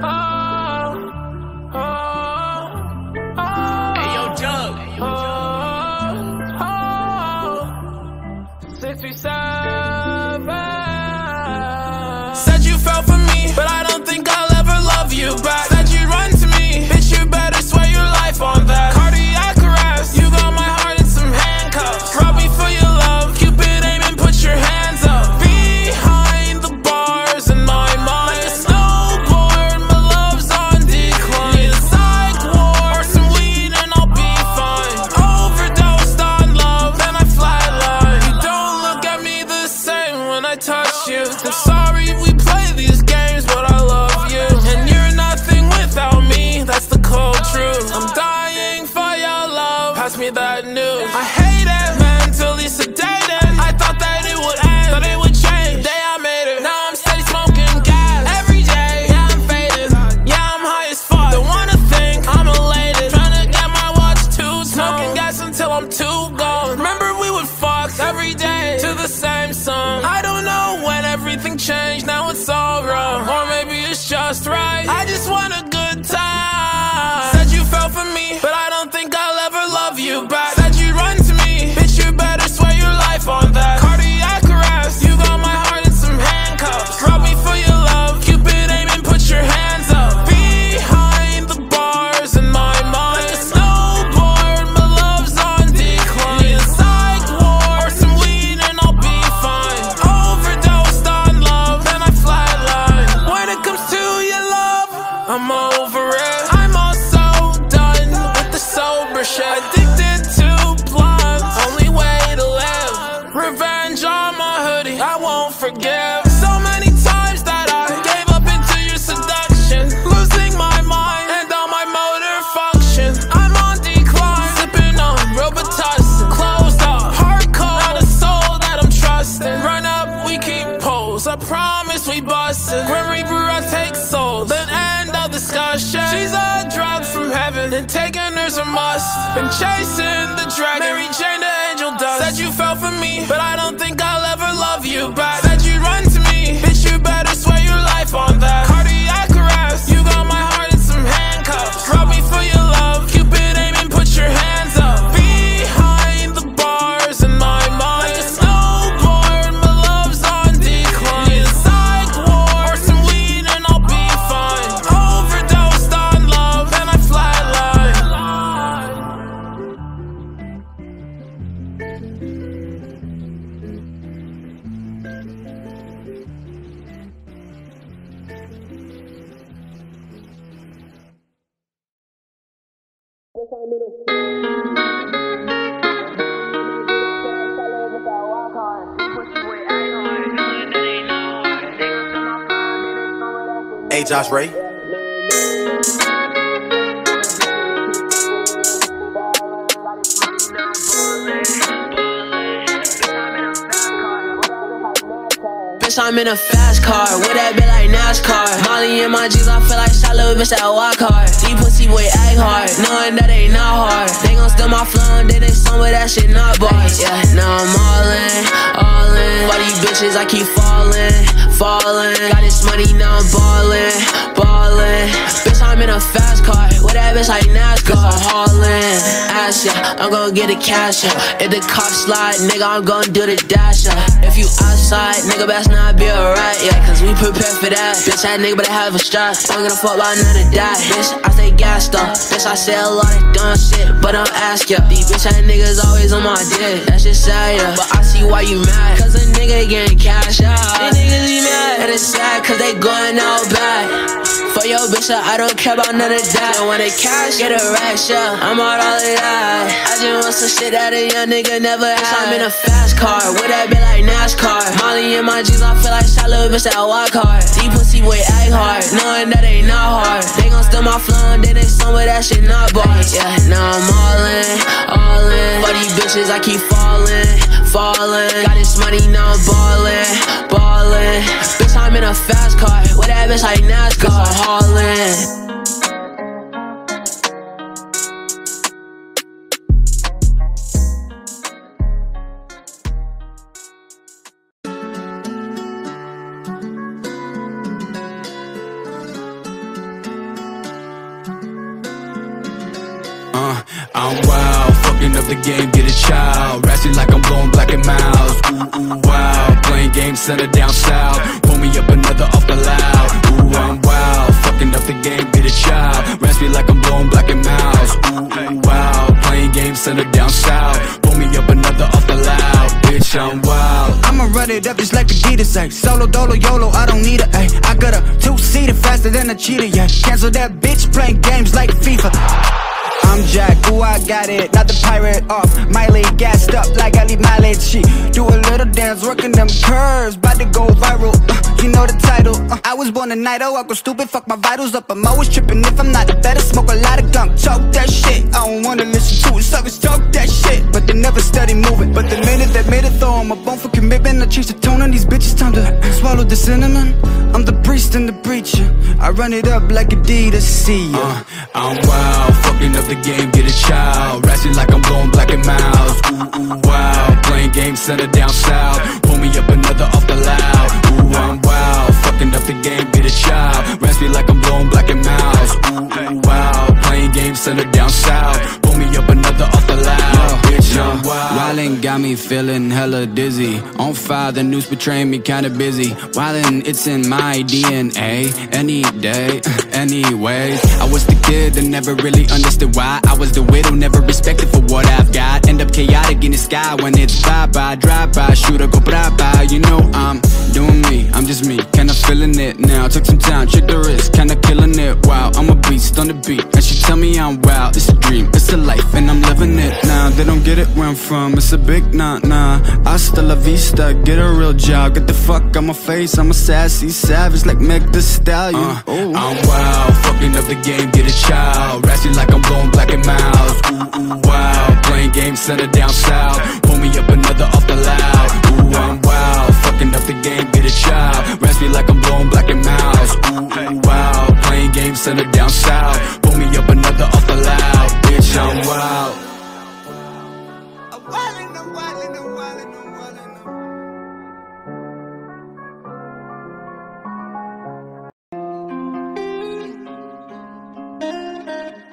Oh! Hey, Josh Ray. I'm in a fast car, with that bit like NASCAR. Molly in my jeans, I feel like little bitch that walk hard. Deep pussy boy act hard, knowing that ain't not hard. They gon' steal my flow, then they some of that shit not bars. Yeah, now I'm all in, all in. All these bitches, I keep falling falling. Got this money, now I'm ballin', ballin'. Bitch, I'm in a fast car. With that bitch like NASCAR. Haulin', ass yeah. I'm gon' get the cash yeah. If the cops slide, nigga, I'm gon' do the dash yeah. If you outside, nigga, best not be alright, yeah. Cause we prepared for that. Bitch, that nigga better have a strap. I'm gonna fuck about none of that. Bitch, I stay gassed up. Bitch, I say a lot of dumb shit, but I'm ask ya. These bitch ass niggas always on my dick. That's just sad, yeah. But I see why you mad. Cause a nigga getting cash out. These niggas be mad. And it's sad cause they going out bad. For your bitch, I don't care about none of that. And when they cash, get a rash, yeah. I'm out all of that. I just want some shit that a young nigga never had. I'm in a fast car, with that bit like NASCAR. Molly in my jeans, I feel like shot little bitch that walk hard. Deep pussy boy act hard, knowing that ain't not hard. They gon' steal my flow and then they some of that shit not bars. Yeah, now I'm all in, all in. For these bitches, I keep falling, falling. Got this money, now I'm ballin', ballin'. Bitch, I'm in a fast car, with that bitch like NASCAR, haulin'. Center down south. Pull me up another off the loud. Ooh, I'm wild, fucking up the game, get a child. Raspy like I'm blowing black and mouse. Ooh, ooh, wow. Playing games, center down south. Pull me up another off the loud. Bitch, I'm wild. I'ma run it up just like Adidas say Solo, dolo, YOLO, I don't need a A I got a two-seater faster than a cheetah, yeah Cancel that bitch playing games like FIFA I'm Jack, ooh I got it, not the pirate off. Miley gassed up like I leave mileage She do a little dance, working them curves About to go viral, uh, you know the title uh, I was born a night, oh I go stupid, fuck my vitals up. I'm always tripping if I'm not better Smoke a lot of gunk, talk that shit I don't wanna listen to it, suckers talk that shit. But they never steady moving. But the minute that made it though, I'm a bone for commitment. I change the tone on these bitches, time to swallow the cinnamon. I'm the priest and the preacher. I run it up like Adidas, see ya. Uh, I'm wild, fucking up the game, get a child. Raspy like I'm going black and mouse Ooh, ooh, wow. Playing games, center down south. Pull me up another off the loud. Ooh, I'm wild. Fucking up the game, get a child. Raspy like I'm blowing black and mouse Ooh, ooh, wow. Playing games, center down me feeling hella dizzy. On fire, the news betraying me kinda busy. Wildin', it's in my DNA Any day, anyways. I was the kid that never really understood why. I was the widow, never respected for what I've got. End up chaotic in the sky when it's bye-bye Drive-by, shooter, go bye-bye. You know I'm doing me, I'm just me. Kinda feeling it now, took some time, check the wrist Kinda killing it, wow I'm a beast on the beat, and she tell me I'm wild It's a dream, it's a life, and I'm living it. Now They don't get it where I'm from, it's a big nah-nah Hasta la vista, get a real job. Get the fuck out my face, I'm a sassy savage Like Meg the Stallion. Uh, I'm wild, fucking up the game, get a child. Raspy like I'm going black and mouse Ooh, ooh, wow Playing games, center down south. Pull me up another off the loud. Ooh, I'm wild Fucking up the game, get a child. Raspy like I'm blowing black and mouse Ooh, ooh, wow Playing games, center down south. Pull me up another off the loud. Bitch, I'm wild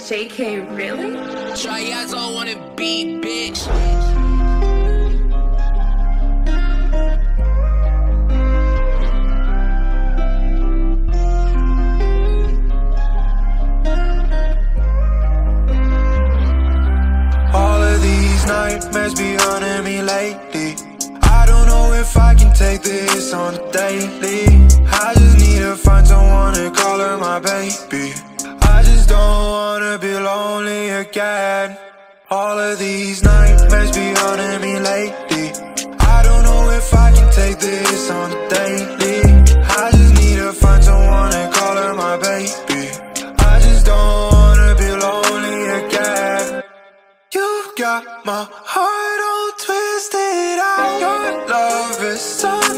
JK, really? Triazo on a beat, bitch. All of these nightmares be haunting me lately. I don't know if I can take this on a daily. Again. All of these nightmares be haunting me lately. I don't know if I can take this on a daily. I just need to find someone to call her my baby. I just don't wanna be lonely again. You got my heart all twisted out. Your love is something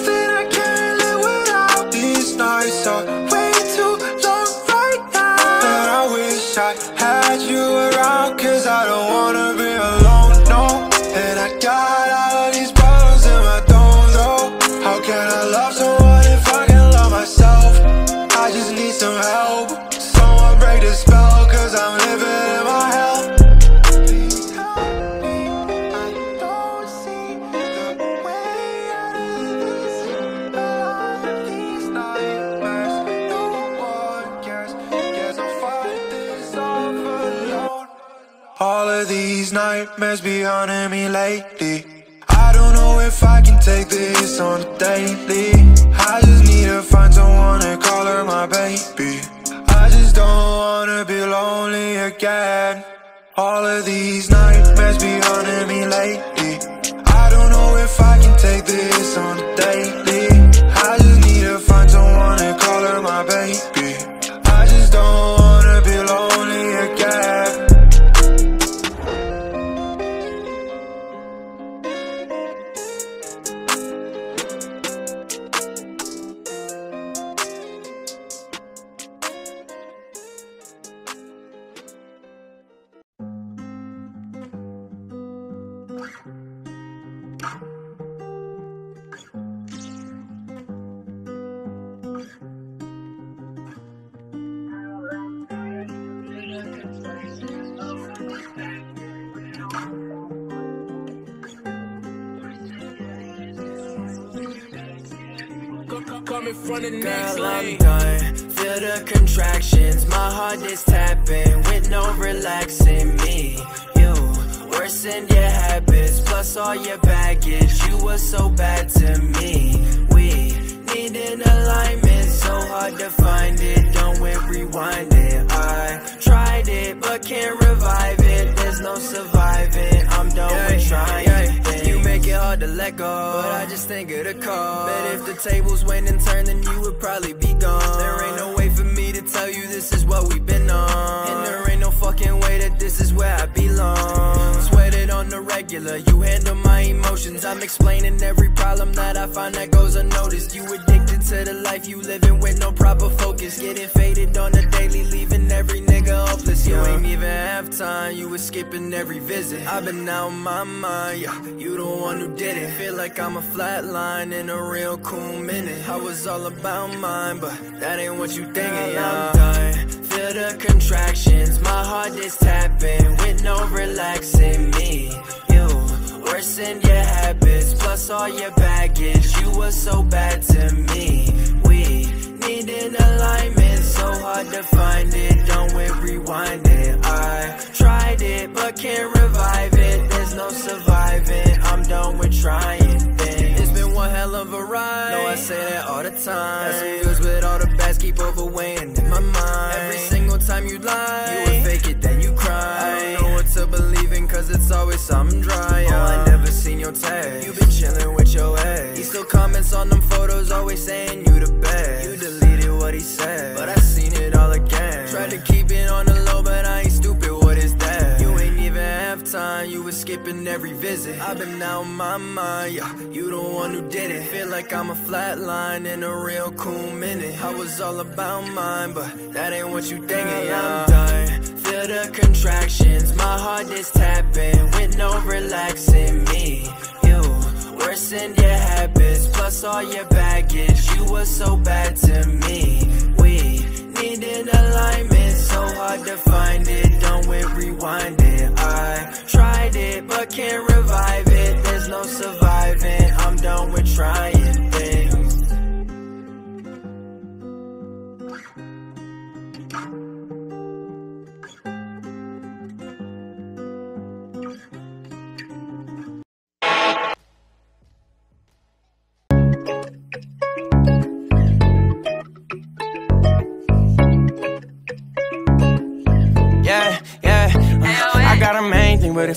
nightmares be haunting me lately. I don't know if I can take this on a daily. I just need to find someone to call her my baby. I just don't wanna be lonely again. All of these nightmares be haunting me lately. I don't know if I can take this on this is where I belong. Sweated on the regular, you handle my emotions. I'm explaining every problem that I find that goes unnoticed. You addicted to the life you living with no proper focus, getting faded on the daily, leaving every nigga hopeless. You ain't even have time, you was skipping every visit. I've been out my mind, yeah. You the one who did it. Feel like I'm a flatline in a real cool minute. I was all about mine, but that ain't what you thinking, yeah. I'm done. Feel the contractions, my heart is tapping with no relaxing me. You worsen your habits, plus all your baggage. You were so bad to me. We need an alignment, so hard to find it. Don't we rewind it? I tried it, but can't revive it. There's no surviving. I'm done with trying things. It's been one hell of a ride. No, I say that all the time. Some with all the bads keep overweighing in my mind. Every single time you lie, you would fake it, then you cry. I don't know what to believe in, cause it's always something dry. Oh, I never seen your text. You been chilling with your ex. He still comments on them photos, always saying you the best. You deleted what he said, but I seen it all skipping every visit. I've been out my mind. Yeah, you the one who did it. Feel like I'm a flat line in a real cool minute. I was all about mine, but that ain't what you thinking. Yeah, I'm done. Feel the contractions. My heart is tapping with no relaxing me. You worsen your habits, plus all your baggage. You were so bad to me. We need an alignment, so hard to find it. Don't we rewind it? I tried it, but can't revive it. There's no surviving. I'm done with trying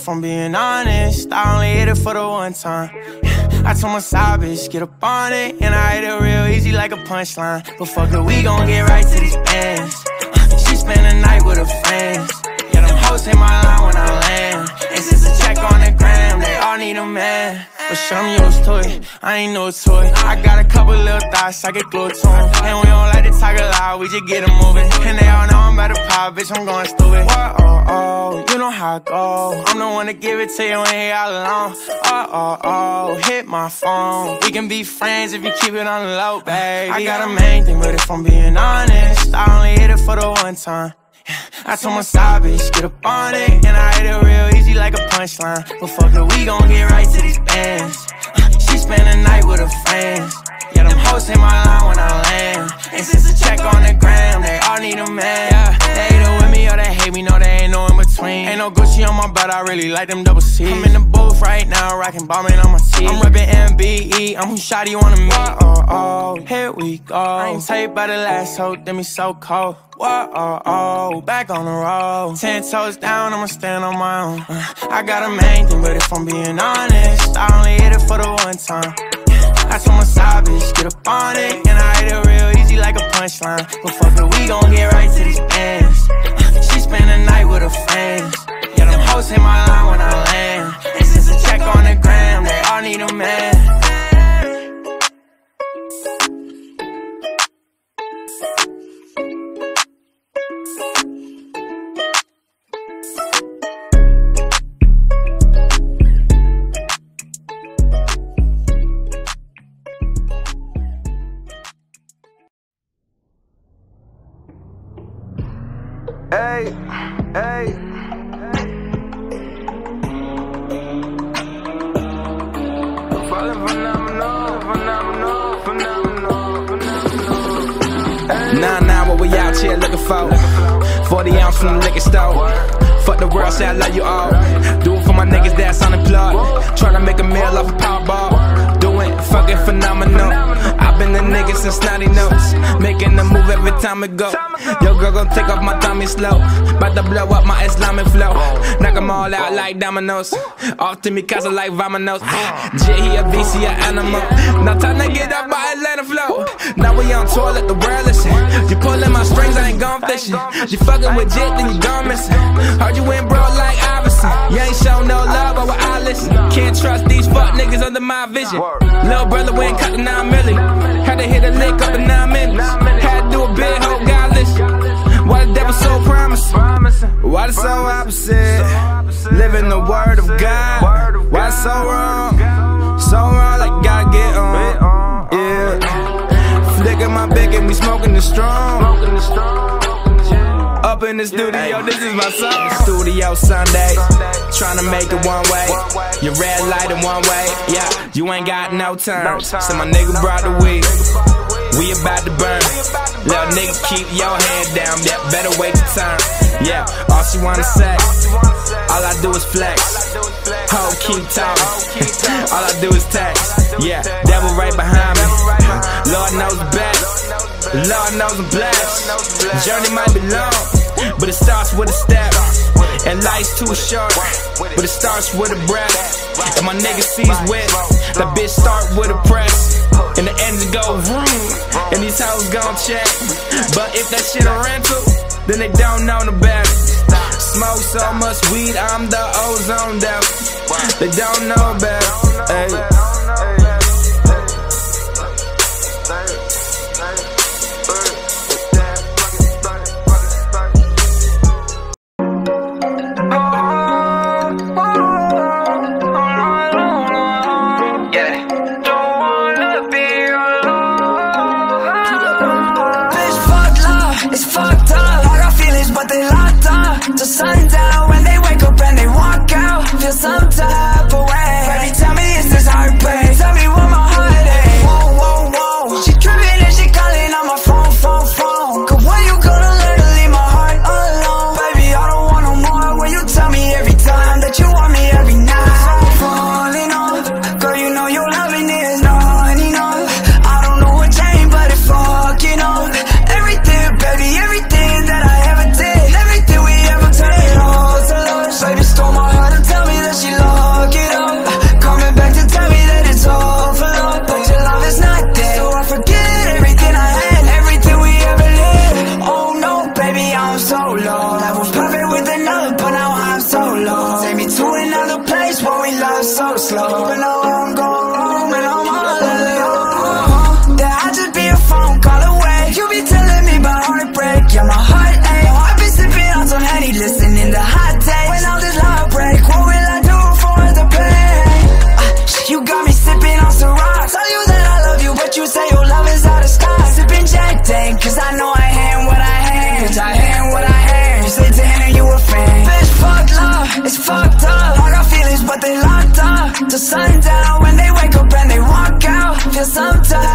if I'm being honest, I only hit it for the one time. I told my side bitch, get up on it, and I hit it real easy like a punchline. But fuck it, we gon' get right to these bands. She spend the night with her friends. Yeah, them hoes hit my line when I land. And since a check on the gram, they all need a man. But show me used to it, I ain't no toy. I got a couple little thoughts, I get glued to 'em. And we don't like to talk a lot, we just get it moving. And they all know I'm about to pop, bitch, I'm going stupid. Whoa, oh, oh, you know how I go. I'm the one to give it to you when you're all alone. Oh, oh, oh, hit my phone. We can be friends if you keep it on the low, baby. I got a main thing, but if I'm being honest, I only hit it for the one time. I told my side bitch, get up on it And I hit it real easy like a punchline But fuck it, we gon' get right to these bands uh, She spend the night with her friends hoes hit my line when I land. And since the check on the gram, they all need a man. Yeah, They either with me or they hate me, no they ain't no in between. Ain't no Gucci on my butt, I really like them double C's. I'm in the booth right now, rockin' bombing on my teeth. I'm reppin' MBE, I'm who shawty wanna meet. Oh, oh, here we go. I ain't tight by the last hoe, them me so cold. Whoa, oh, oh, back on the road. Ten toes down, I'ma stand on my own. Uh, I got a main thing, but if I'm being honest, I only hit it for the one time. I told my bitch, get up on it, and I hit it real easy like a punchline. But fuck it, we gon' get right to these. Uh, she spend the night with her friends. Yeah, them hoes hit my line when I land. And since the check on the gram, they all need a man. From the. Fuck the world, say I love you all. Do it for my niggas that's unemployed. Tryna make a meal off a Powerball. Fucking phenomenal. I've been the nigga since 90 notes. Making the move every time it go. Yo, girl, gon' take off my tummy slow. About to blow up my Islamic flow. Knock them all out like dominoes. Off to me, cause I like vamonos. J, he a BC, a animal. Now time to get up my Atlanta flow. Now we on tour, let the world listen. You pulling my strings, I ain't gone fishing. You fuckin' with Jet, then you gone missing. Heard you went bro like Iverson. You ain't show no love, but I listen. Can't trust these fuck niggas under my vision. Little brother went cut the nine milli. Had to hit a lick up in nine minutes. Had to do a big whole God listen. Why the devil so promising? Why the so opposite? Living the word of God. Why so wrong? So wrong, like gotta get on. Yeah. Flicking my big and we smoking the strong. Up in the studio, this is my song. Studio Sunday, trying to make it one way. Your red light in one way, yeah. You ain't got no time. So my nigga brought the weed. We about to burn. Little nigga, keep your head down. Yeah, better wait your time. Yeah, all she wanna say. All I do is flex. Ho, keep talking. all I do is text. Yeah, devil right behind me. Lord knows best. Lord knows I'm blessed. Journey might be long, but it starts with a step. And life's too short, but it starts with a breath. And my nigga sees wet, that bitch start with a press. And the engine go vroom, and these hoes gon' check. But if that shit a rental, then they don't know the better. Smoke so much weed, I'm the ozone devil. They don't know. Hey. Out,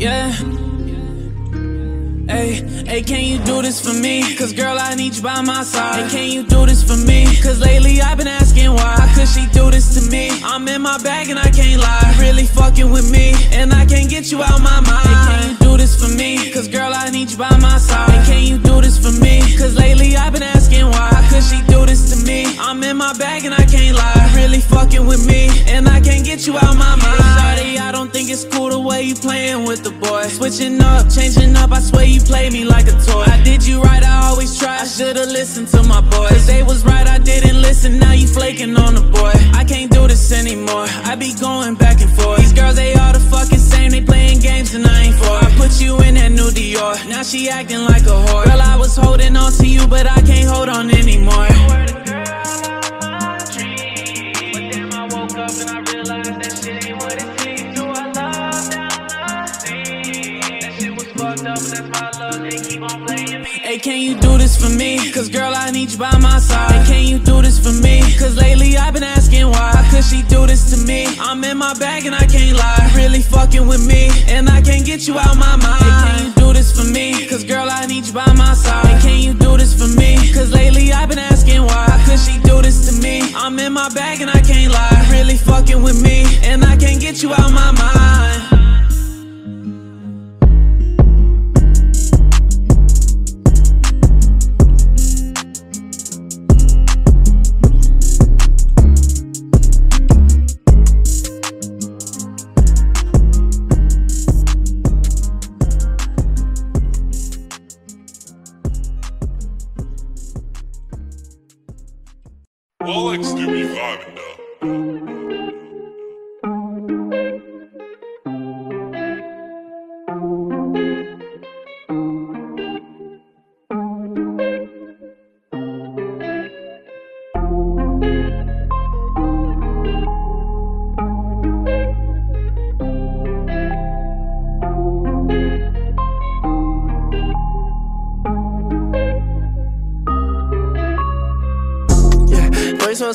Yeah. Hey. Hey, can you do this for me? Cause girl, I need you by my side. Hey, can you do this for me? Cause lately I've been asking why. How could she do this to me? I'm in my bag and I can't lie. Really fucking with me, and I can't get you out my mind. Hey, do this for me? Cause girl, I need you by my side. Hey, can you do this for me? Cause lately I've been asking why. Could she do this to me? I'm in my bag and I can't lie. Really fucking with me, and I can't get you out my mind. Shawty, I don't think it's cool the way you playing with the boy. Switching up, changing up, I swear you play me like a toy. I did you right, I always try. I should've listened to my boys. They was right, I didn't listen. Now you flaking on the boy. I can't do this anymore. I be going back and forth. These girls, they all the fucking same. They playing games and I ain't for. I put you in that new Dior. Now she acting like a whore. Girl, I was holding on to you, but I can't hold on anymore. Hey, can you do this for me? Cause girl, I need you by my side. Hey, can you do this for me? Cause lately I've been asking why. How could she do this to me? I'm in my bag and I can't lie. Really fucking with me, and I can't get you out my mind. Hey, can you do this for me? Cause girl, I need you by my side. Hey, can you do this for me? Cause lately I've been asking why. How could she do this to me? I'm in my bag and I can't lie. Really fucking with me, and I can't get you out my mind.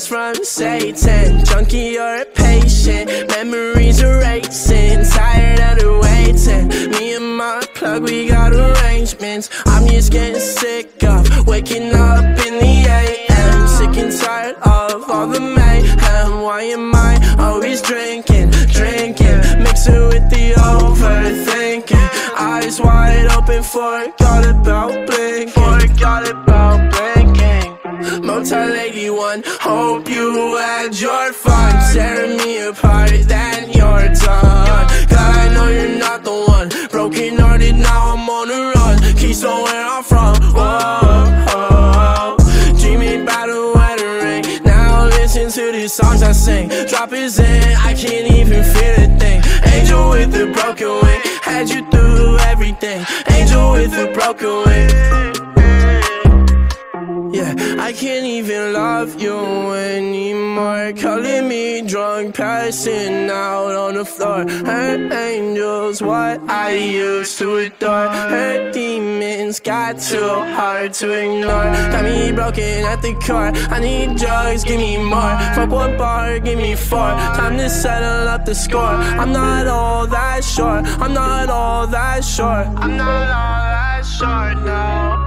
From Satan, junkie, you're a patient. Memories are racing, tired of the waiting. Me and my plug, we got arrangements. I'm just getting sick of waking up in the AM. Sick and tired of all the mayhem. Why am I always drinking, drinking? Mixing with the overthinking. Eyes wide open, forgot 81, hope you had your fun. Tearing me apart, then you're done God, I know you're not the one. Broken hearted, now I'm on the run. Keystone where I'm from, whoa, whoa, a wedding ring. Now listen to these songs I sing. Drop is in, I can't even feel a thing. Angel with a broken wing. Had you through everything. Angel with a broken wing I can't even love you anymore. Calling me drunk, passing out on the floor. Her angels, what I used to adore. Her demons got too hard to ignore. Got me broken at the core. I need drugs, give me more. Fuck one bar, give me four. Time to settle up the score. I'm not all that short. I'm not all that short. I'm not all that short, no.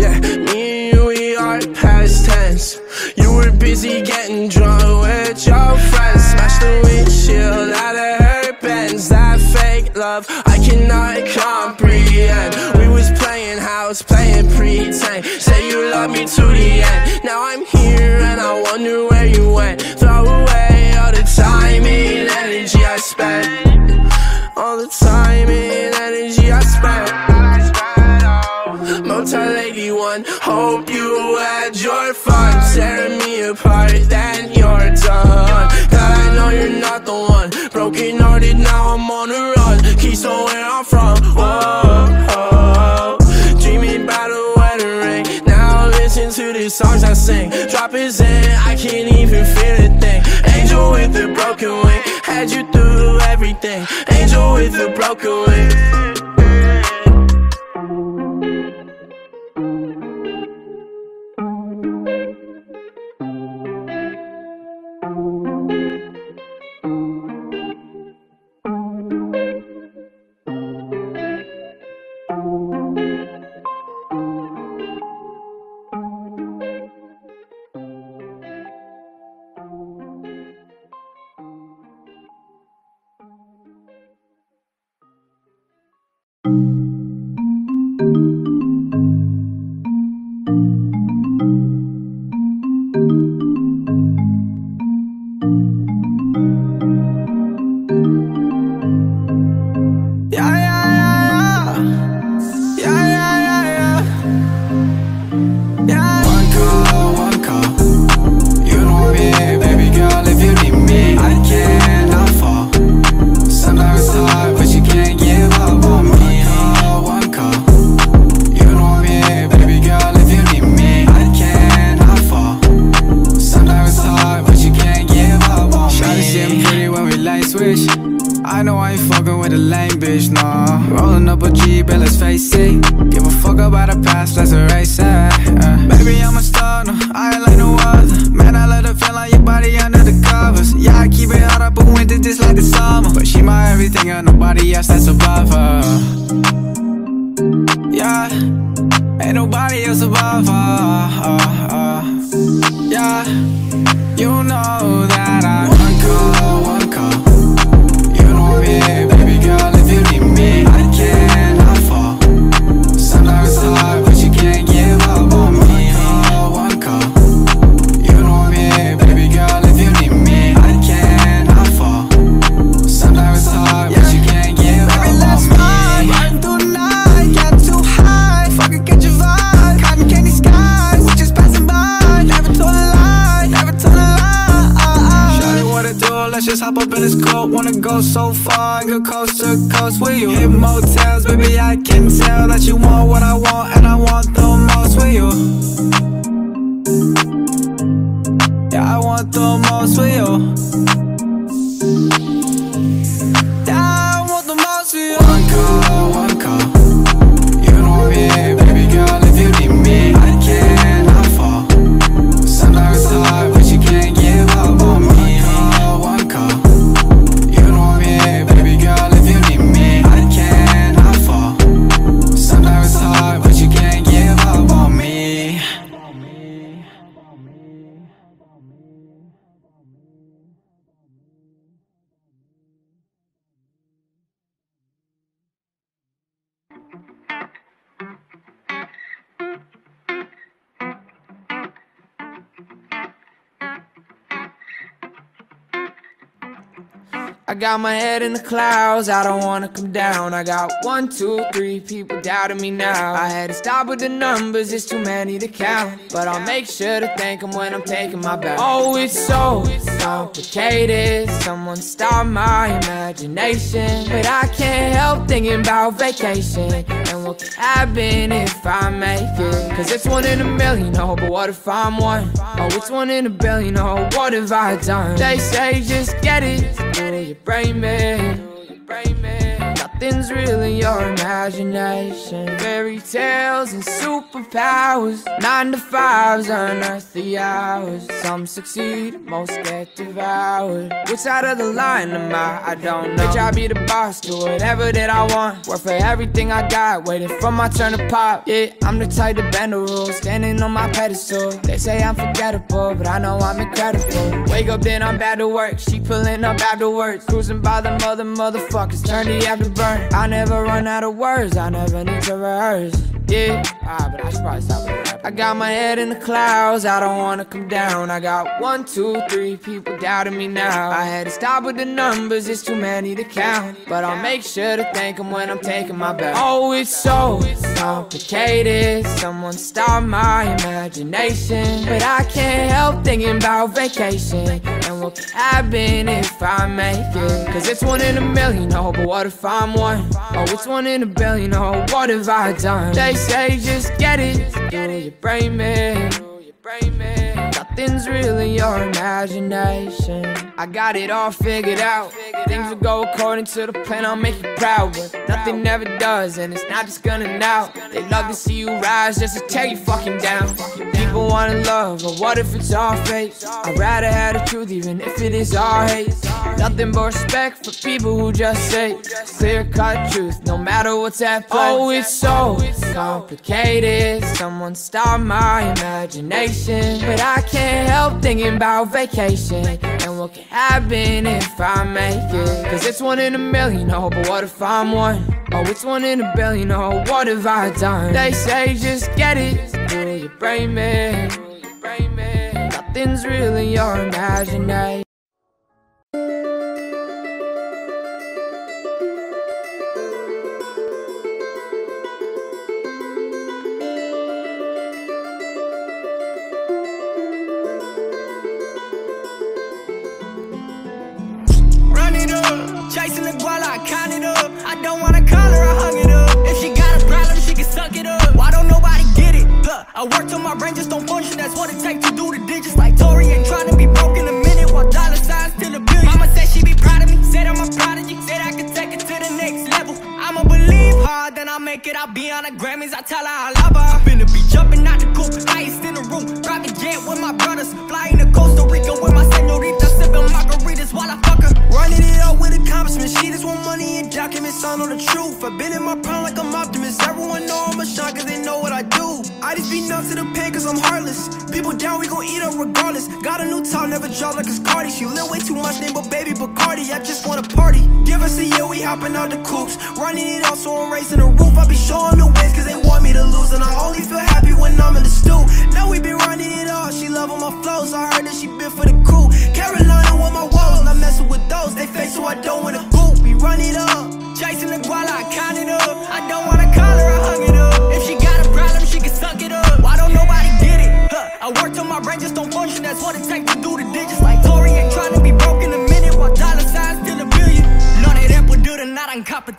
Yeah, me and you, we are past tense. You were busy getting drunk with your friends. Smash the windshield out of her Benz. That fake love, I cannot comprehend. We was playing house, playing pretend. Say you love me to the end. Now I'm here and I wonder where you went. Throw away all the time and energy I spent. All the time and energy I spent. Motel 81, hope you had your fun. Tearing me apart, then you're done. I know you're not the one. Broken hearted, now I'm on the run. Keystone where I'm from, whoa, whoa. Dreaming about a wedding ring. Now listen to the songs I sing. Drop is in, I can't even feel a thing. Angel with a broken wing. Had you through everything. Angel with a broken wing thank you I got my head in the clouds, I don't wanna come down. I got one, two, three people doubting me now. I had to stop with the numbers, it's too many to count. But I'll make sure to thank them when I'm taking my bow. Oh, it's so complicated. Someone stop my imagination. But I can't help thinking about vacation. And what could happen if I make it? Cause it's one in a million, oh, but what if I'm one? Oh, it's one in a billion, oh, what have I done? They say just get it, brain man. Nothing's really your imagination. Fairy tales and superpowers. Nine to fives, unearthly hours. Some succeed, most get devoured. Which side of the line am I? I don't know. Bitch, I be the boss, do whatever that I want. Work for everything I got, waiting for my turn to pop. Yeah, I'm the type to bend the rules, standing on my pedestal. They say I'm forgettable, but I know I'm incredible. Wake up, then I'm back to work. She pulling up afterwards, cruising by the mother motherfuckers. Turn the afterburn. I never run out of words, I never need to rehearse. Yeah, ah, but I should probably stop that. I got my head in the clouds, I don't wanna come down. I got one, two, three people doubting me now. I had to stop with the numbers, it's too many to count. But I'll make sure to thank them when I'm taking my bow. Oh, it's so complicated. Someone stop my imagination. But I can't help thinking about vacation. And what could happen if I make it? Cause it's one in a million, oh, but what if I'm one? Oh, it's one in a billion, oh, what have I done? They say just get it, do your brain man. Nothing's really your imagination. I got it all figured out. Things will go according to the plan, I'll make you proud. But nothing never does, and it's not just gonna now. They love to see you rise just to tear you fucking down. People wanna love, but what if it's all fake? I'd rather have the truth, even if it is all hate. Nothing but respect for people who just say clear cut truth, no matter what's at play. Oh, it's so complicated. Someone stop my imagination. But I can't help thinking about vacation and what can happen if I make it. Cause it's one in a million, oh, but what if I'm one? Oh, it's one in a billion, oh, what have I done? They say just get it, do your brain man. Nothing's really your imagination. I don't wanna call her, I hung it up. If she got a problem, she can suck it up. Why don't nobody get it? Huh. I work till my brain just don't function. That's what it takes to do the digits. Like Tori ain't trying to be broke in a minute while dollar signs still a billion. Mama said she be proud of me, said I'm a prodigy, said I could take it to the next level. I'ma believe hard, then I make it. I'll be on the Grammys. I tell her I I know the truth. I've been in my prime like I'm optimist. Everyone know I'm a shot cause they know what I do. I just be nuts to the pain cause I'm heartless. People down, we gon' eat up regardless. Got a new top, never drop like it's Cardi. She live way too much, name but baby Bacardi. I just wanna party. Give us a year, we hopping out the coops. Running it out, so I'm racing the roof. I be showing the ways cause they want me to lose. And I only feel happy when I'm in the stew. Now we been running it all. She love all my flows. I heard that she been for the crew. Carolina with my woes. Not messing with those. They fake so I don't wanna goop. We run it up.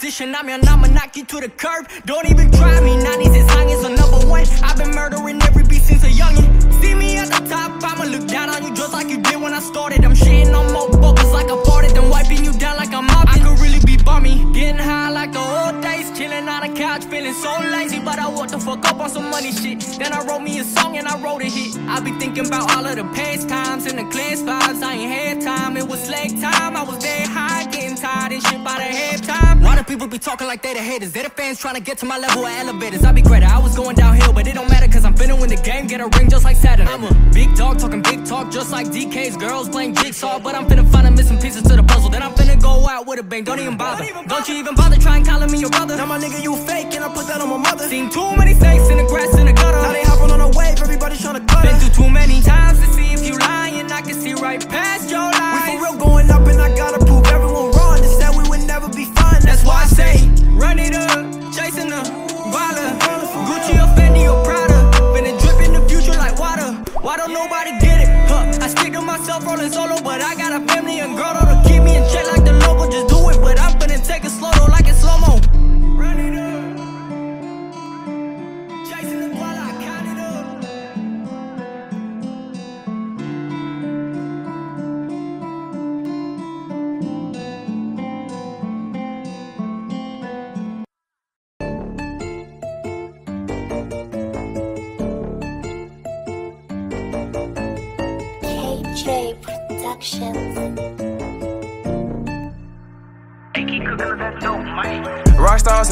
Competition. I'm your I'ma knock you to the curb. Don't even try me. 90s is hung is a number one. I've been murdering every beat since a youngin'. See me at the top, I'ma look down on you just like you did when I started. I'm shitting on more focus like a farted, then wiping you down like I'm mopping. I could really be bummy, getting high like the old days, chilling on the couch, feeling so lazy. But I walked the fuck up on some money shit. Then I wrote me a song and I wrote a hit. I be thinking about all of the past times and the class vibes. I ain't had time, it was slack time. I was dead high, tired and shit by the halftime. Why do people be talking like they the haters? They the fans trying to get to my level of elevators. I be greater, I was going downhill, but it don't matter cause I'm finna win the game. Get a ring just like Saturn. I'm a big dog talking big talk just like DK's girls playing jigsaw. But I'm finna find a missing pieces to the puzzle. Then I'm finna go out with a bang. Don't even bother. Don't you even bother trying calling me your brother. Now my nigga, you fake, and I put that on my mother. Seen too many snakes in the grass in the gutter. Now they hopping on a wave, everybody trying to cut Been through too many times to see if you lying. I can see right past your lies. We for real going up, and I gotta fine. That's why I say, run it up, chasing the baller. Gucci or Fendi or Prada. Finna drip in the future like water. Why don't nobody get it? Huh. I stick to myself rolling solo, but I got a family and girl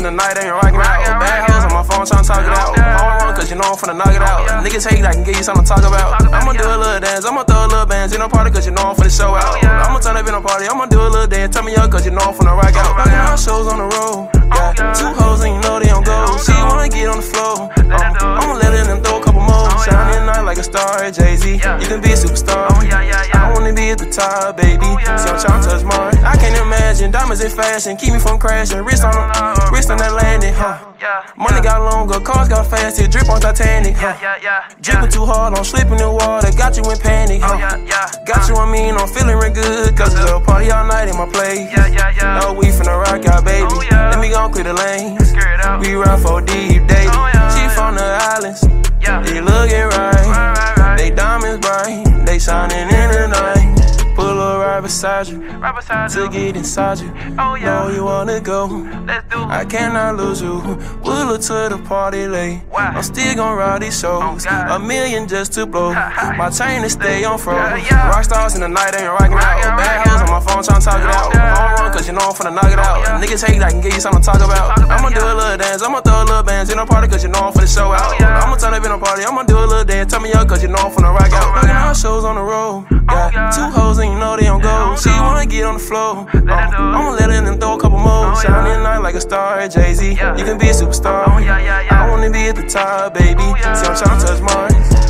the night, ain't rockin' out. Bad hoes on my phone tryna talk it out. Phone run cause you know I'm finna knock it out. Niggas hate, I can give you something to talk about. I'ma do a little dance, I'ma throw a little bands in a party cause you know I'm finna show out. I'ma turn up in a party, I'ma do a little dance. Turn me up cause you know I'm finna rock out. Rockin' house shows on the road. Got two hoes and you know they don't go. She wanna get on the floor. Um, I'ma let her and throw a couple more. Shining night like a star, Jay Z. You can be a superstar. I wanna be at the top, baby. See, I'm tryna touch imagine diamonds in fashion. Keep me from crashing. Wrist on the, wrist on that landing, huh? Money got longer, cars got faster. Drip on Titanic, huh? Dripping too hard, I'm slipping in water. Got you in panic, huh? Got you on me, and I'm feeling real good. Cause it's a party all night in my place. Oh, we finna rock out, baby. Let me go clear the lanes. We ride for deep dating. She from the islands. They looking right. They diamonds bright. They shining in the night. Right beside you. To get inside you. Oh, yeah. Know you wanna go. Let's do it. I cannot lose you. We'll look to the party late. I'm still gon' ride these shows. A million just to blow. My chain is stay on froze. Rock stars in the night ain't rockin' out. Bad hoes on my phone trying to talk it out. Phone run cause you know I'm finna knock it out. Niggas hate, I can give you something to talk about. I'ma do a little dance, I'ma throw a little bands in a party cause you know I'm finna show out. I'ma turn up in a party, I'ma do a little dance. Turn me up cause you know I'm finna rock out. Rockin' house shows on the road. Got two hoes and you know they don't go. She wanna get on the floor. Um, I'ma let her and throw a couple more. Shining night like a star, Jay Z. You can be a superstar. I wanna be at the top, baby. See, I'm tryna touch Mars.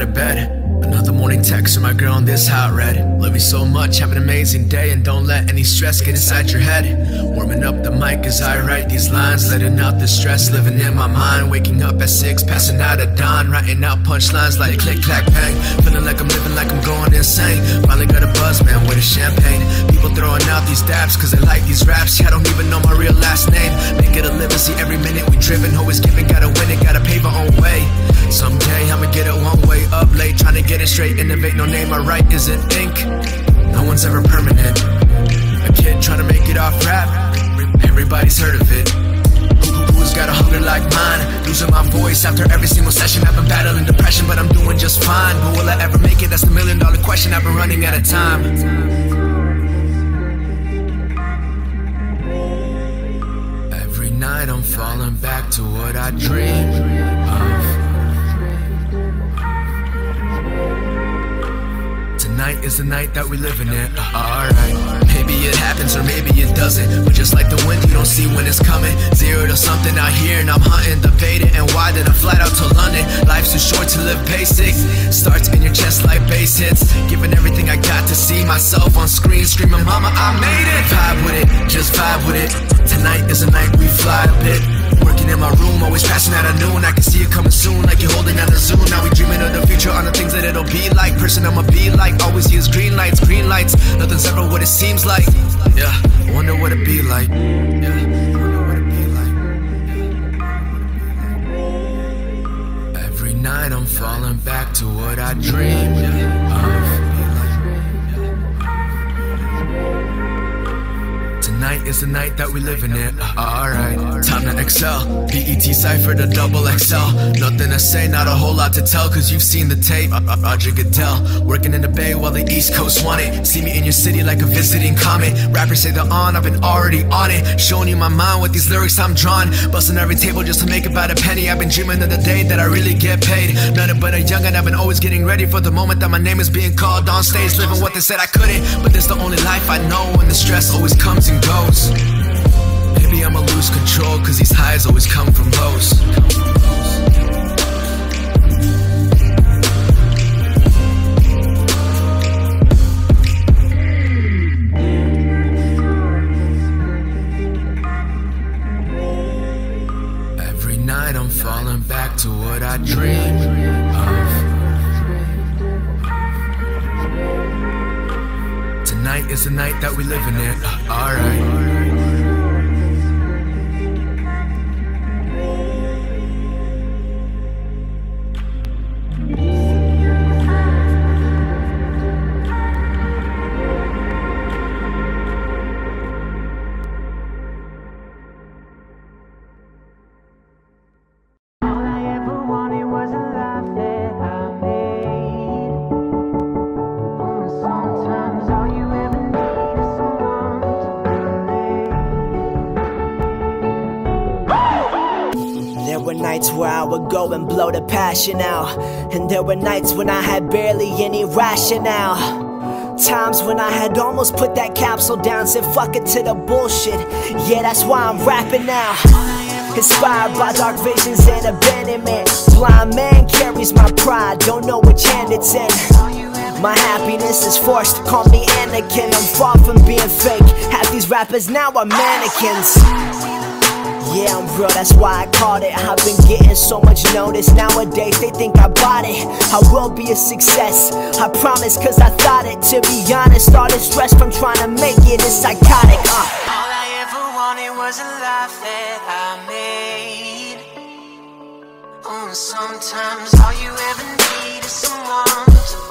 Out of bed, Another morning text from my girl on this hot red. Love you so much, have an amazing day, and don't let any stress get inside your head. Warming up the mic as I write these lines, letting out the stress living in my mind. Waking up at six, passing out at dawn, writing out punchlines like click, clack, bang. Feeling like I'm living like I'm going insane. Finally got a buzz, man, with a champagne. People throwing out these dabs, cause they like these raps. Yeah, I don't even know my real last name. Make it a living, see every minute we driven. Always giving, gotta win it, gotta pave our own way. Someday I'ma get it one way up late, trying to get it straight. Innovate, no name I write isn't ink. No one's ever permanent. A kid trying to make it off rap. Everybody's heard of it. Who- Who's got a hunger like mine? Losing my voice after every single session. I've been battling depression, but I'm doing just fine. But will I ever make it? That's the million dollar question. I've been running out of time. Every night I'm falling back to what I dreamed Tonight is the night that we living in. Uh, alright, maybe it happens or maybe it doesn't. But just like the wind, you don't see when it's coming. Zero to something out here, and I'm hunting, the debating, and why did I flat out to London? Life's too short to live basic. Starts in your chest like bass hits. Giving everything I got to see myself on screen, screaming, Mama, I made it. Vibe with it, just vibe with it. Tonight is the night we fly a bit. In my room, always passing out of noon. I can see it coming soon, like you're holding down the zoom. Now we dreaming of the future, on the things that it'll be like. Person I'ma be like, always use green lights, green lights. Nothing's ever what it seems like. Yeah, wonder what it be like. Yeah. Every night I'm falling back to what I dreamed of. Tonight is the night that we living in. it. Alright, time to excel. BET Cypher to double XL. Nothing to say, not a whole lot to tell, cause you've seen the tape. Uh, uh, Roger Goodell, working in the Bay while the East Coast want it. See me in your city like a visiting comet. Rappers say they're on, I've been already on it. Showing you my mind with these lyrics I'm drawn. Busting every table just to make about a penny. I've been dreaming of the day that I really get paid. Nothing but a young youngin', I've been always getting ready for the moment that my name is being called on stage. Living what they said I couldn't, but this the only life I know. And the stress always comes and goes. Maybe I'ma lose control, cause these highs always come from lows. Go and blow the passion out. And there were nights when I had barely any rationale. Times when I had almost put that capsule down, said fuck it to the bullshit. Yeah, that's why I'm rapping now. Inspired by dark visions and abandonment. Blind man carries my pride, don't know which hand it's in. My happiness is forced, call me Anakin. I'm far from being fake. Half these rappers now are mannequins. Yeah, I'm real, that's why I called it. I've been getting so much notice nowadays, they think I bought it. I will be a success, I promise, cause I thought it. To be honest, all this stress from trying to make it is psychotic. Uh. All I ever wanted was a life that I made. Oh, sometimes all you ever need is someone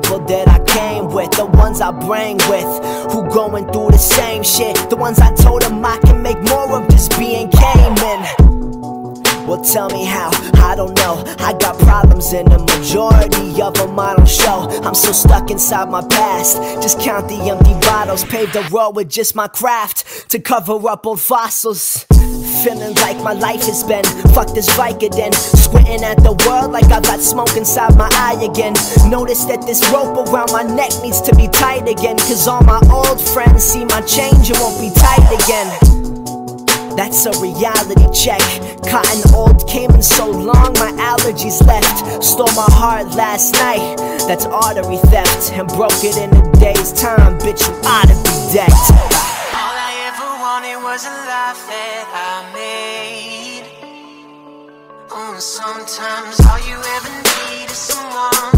people that I came with, the ones I bring with, who going through the same shit. The ones I told them I can make more of just being Cayman. Well, tell me how, I don't know. I got problems, and the majority of them I don't show. I'm so stuck inside my past. Just count the empty bottles, pave the road with just my craft to cover up old fossils. Feeling like my life has been fuck this Vicodin. Squinting at the world like I got smoke inside my eye again. Notice that this rope around my neck needs to be tight again. Cause all my old friends see my change, and won't be tight again. That's a reality check. Cotton old came in so long, my allergies left. Stole my heart last night. That's artery theft. And broke it in a day's time. Bitch, you oughta be decked. Was a life that I made. Oh, sometimes all you ever need is someone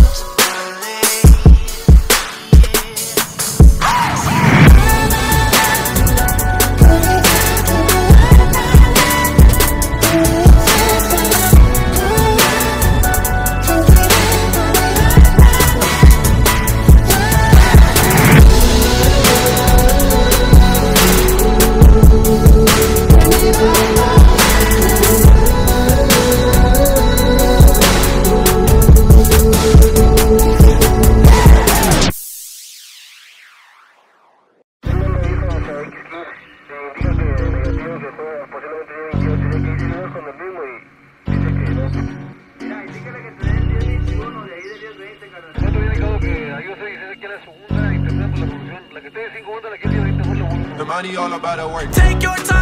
all about the work. Take your time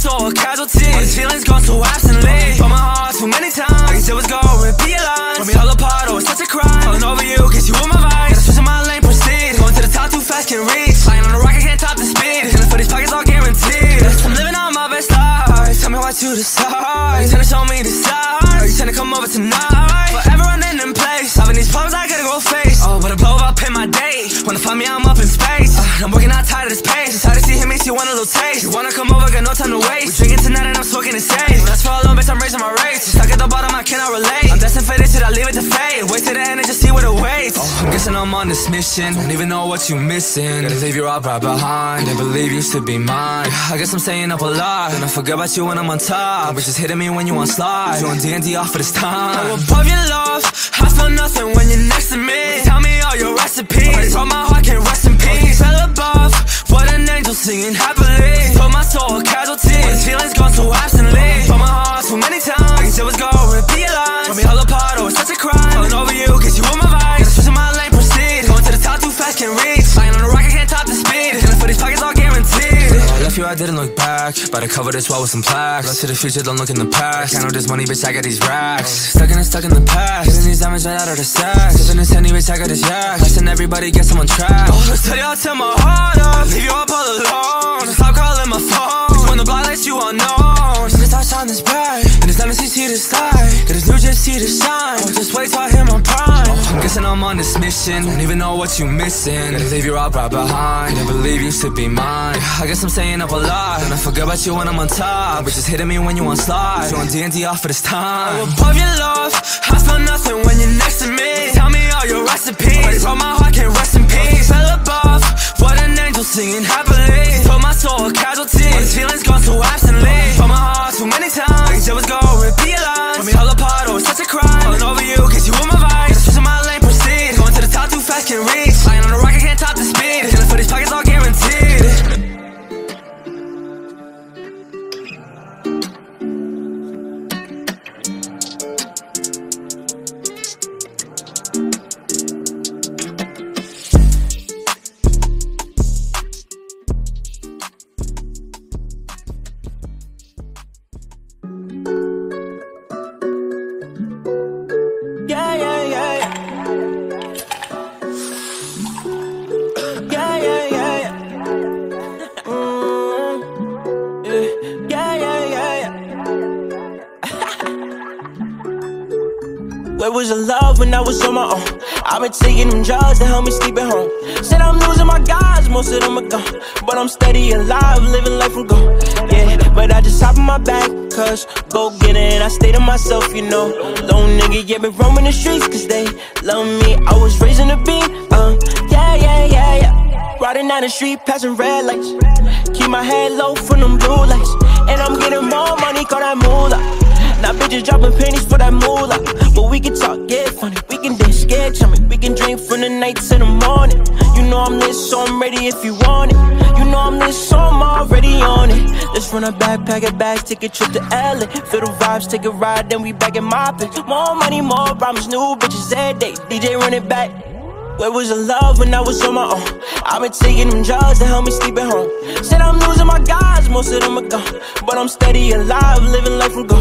soul a casualty, these feelings gone so absently. Put my heart too many times, I guess it was going be a line. When we all apart, oh, it's such a crime. Falling over you, cause you were my vibe. Gotta switch my lane, proceed. Going to the top too fast, can't reach. Flying on a rocket, can't top the speed. Feeling for these pockets, all guaranteed. I'm living on my best life. Tell me what you decide. Are you trying to show me the side? Are you trying to come over tonight? Forever running in place. Having these problems, I gotta go face. Oh, but a blow up in my day. Wanna find me, I'm up in space. Uh, I'm working out tired of this pace. See him, makes you want a little taste. You wanna come over, got no time to waste. We drinking tonight and I'm smoking it safe. That's for all them, bitch, I'm raising my rates. Stuck at the bottom, I cannot relate. I'm for this shit, I leave it to fate. Wasted the energy, see what it waits. Oh, I'm guessing I'm on this mission. Don't even know what you're missing. Gotta leave you all right behind. Never believe you should be mine. I guess I'm staying up a lot. And I forget about you when I'm on top. Bitches hitting me when you on slide. Doing D&D off for this time. Oh, above your love, I feel nothing when you're next to me. Tell me all your recipes. Bro, my heart can't rest in peace. Fell above, what an angel singing happily. Put my soul a casualty. These feelings gone so absently. Put my heart too many times. I guess it was I didn't look back. But I covered this wall with some plaques. Look to the future, don't look in the past. Can't know this money, bitch, I got these racks. Stuck in it, stuck in the past. Getting these diamonds right out of the sack. Sipping this Henny, bitch, I got this yak. Listen, everybody get someone trapped. Oh, tell you, I'll tear my heart up. Leave you up all alone. Stop calling my phone. When the blind lights you unknown. And this touch on this bright. And this diamond CC to slide. Get this new just see the shine. Oh, just wait till I hit my prime. I'm guessing I'm on this mission. Don't even know what you missing. Gonna leave you all right behind. Never leave you to be mine. I guess I'm saying up a lot. And I forget about you when I'm on top. But just hitting me when you on slide. So on D&D off for this time. Oh, above your love, I feel nothing when you're next to me. Tell me all your recipes. Broke my heart, can't rest in peace. Fell above, what an angel singing happily. Put my soul a casualty. When this feeling's gone so absently. Put my heart too many times. Things always go repeat lines. When I was on my own? I've been taking them drugs to help me sleep at home. Said I'm losing my guys, most of them are gone. But I'm steady alive, living life from go. Yeah, but I just hop in my bag, cause go get it. I stay to myself, you know. Lone nigga, yeah, been roaming the streets, cause they love me. I was raising the beat, uh, yeah, yeah, yeah, yeah. Riding down the street, passing red lights. Keep my head low from them blue lights. And I'm getting more money, call that moolah. Now bitches dropping pennies for that moolah. But we can talk, get funny. We can dance, get chummy. We can drink from the night to the morning. You know I'm lit, so I'm ready if you want it. You know I'm lit, so I'm already on it. Let's run a backpack of bags, take a trip to LA. Feel the vibes, take a ride, then we back in my place. More money, more problems, new bitches every day. DJ run it back. Where was the love when I was on my own? I've been taking them drugs to help me sleep at home. Said I'm losing my guys, most of them are gone. But I'm steady alive, living life from go.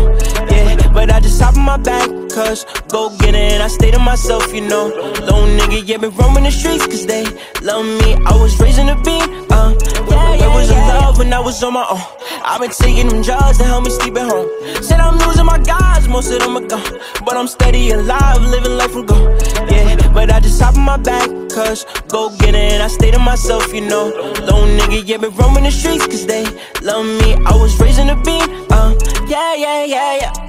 Yeah, but I just hop in my back, cause go get it. I stay to myself, you know. Lone nigga, yeah, been roaming the streets, cause they love me. I was raising the beat, uh, yeah, yeah. Was the love when I was on my own? I've been taking them drugs to help me sleep at home. Said I'm losing my guys, most of them are gone. But I'm steady alive, living life from go. Yeah, but I just hop in my back, cause go get it. I stay to myself, you know. Lone nigga, yeah, been roaming the streets, cause they love me. I was raising the beat, uh, Yeah, yeah, yeah, yeah,